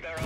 penetrate their